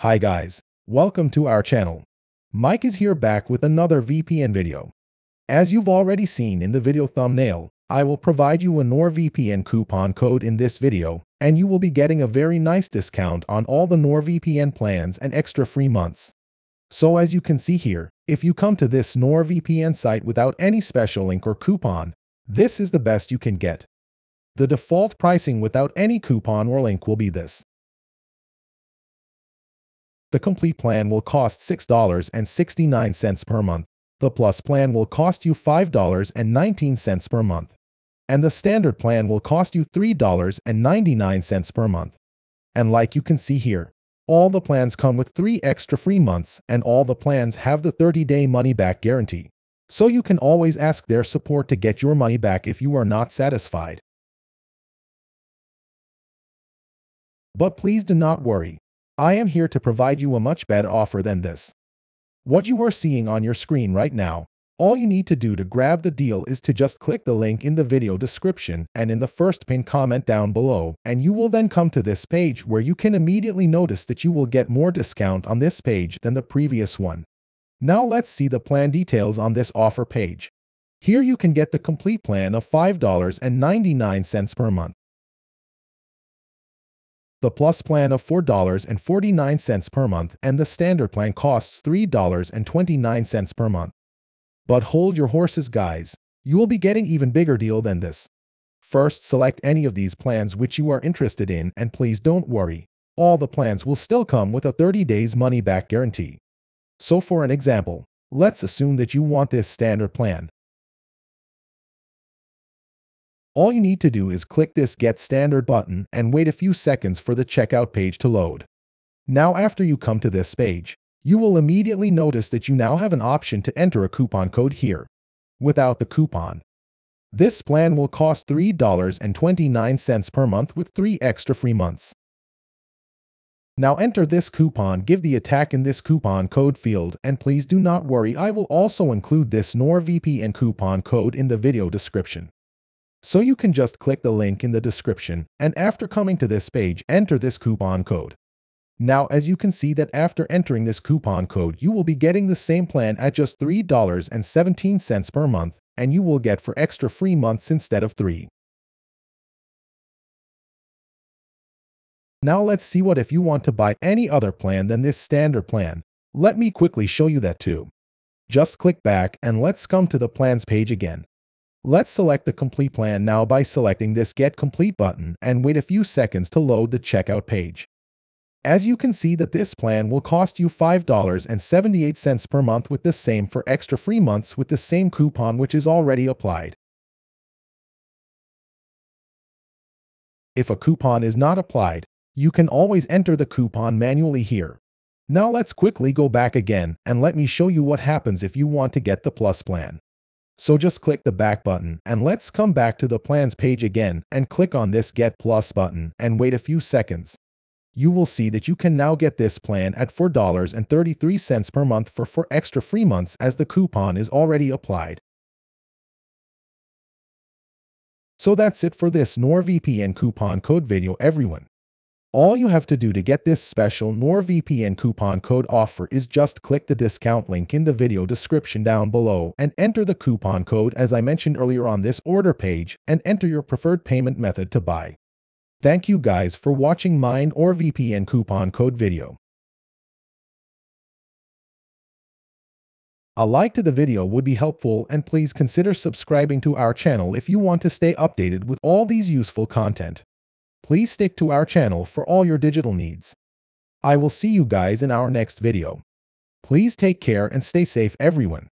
Hi guys, welcome to our channel. Mike is here back with another VPN video. As you've already seen in the video thumbnail, I will provide you a NordVPN coupon code in this video, and you will be getting a very nice discount on all the NordVPN plans and extra free months. So as you can see here, if you come to this NordVPN site without any special link or coupon, this is the best you can get. The default pricing without any coupon or link will be this. The complete plan will cost $6.69 per month. The Plus plan will cost you $5.19 per month. And the Standard plan will cost you $3.99 per month. And like you can see here, all the plans come with 3 extra free months and all the plans have the 30-day money-back guarantee. So you can always ask their support to get your money back if you are not satisfied. But please do not worry. I am here to provide you a much better offer than this. What you are seeing on your screen right now, all you need to do to grab the deal is to just click the link in the video description and in the first pinned comment down below, and you will then come to this page where you can immediately notice that you will get more discount on this page than the previous one. Now let's see the plan details on this offer page. Here you can get the complete plan of $5.99 per month the Plus plan of $4.49 per month and the Standard plan costs $3.29 per month. But hold your horses guys, you will be getting even bigger deal than this. First, select any of these plans which you are interested in and please don't worry, all the plans will still come with a 30 days money back guarantee. So for an example, let's assume that you want this standard plan. All you need to do is click this Get Standard button and wait a few seconds for the checkout page to load. Now after you come to this page, you will immediately notice that you now have an option to enter a coupon code here. Without the coupon, this plan will cost $3.29 per month with 3 extra free months. Now enter this coupon, give the attack in this coupon code field, and please do not worry, I will also include this NordVPN coupon code in the video description. So you can just click the link in the description and after coming to this page, enter this coupon code. Now, as you can see that after entering this coupon code, you will be getting the same plan at just $3.17 per month, and you will get four extra free months instead of three. Now let's see what if you want to buy any other plan than this standard plan. Let me quickly show you that too. Just click back and let's come to the plans page again. Let's select the complete plan now by selecting this Get Complete button and wait a few seconds to load the checkout page. As you can see that this plan will cost you $5.78 per month with the same four extra free months with the same coupon which is already applied. If a coupon is not applied, you can always enter the coupon manually here. Now let's quickly go back again and let me show you what happens if you want to get the Plus plan. So just click the back button and let's come back to the plans page again and click on this Get Plus button and wait a few seconds. You will see that you can now get this plan at $4.33 per month for 4 extra free months as the coupon is already applied. So that's it for this NordVPN coupon code video everyone. All you have to do to get this special NordVPN coupon code offer is just click the discount link in the video description down below and enter the coupon code as I mentioned earlier on this order page and enter your preferred payment method to buy. Thank you guys for watching mine NordVPN coupon code video. A like to the video would be helpful and please consider subscribing to our channel if you want to stay updated with all these useful content. Please stick to our channel for all your digital needs. I will see you guys in our next video. Please take care and stay safe everyone.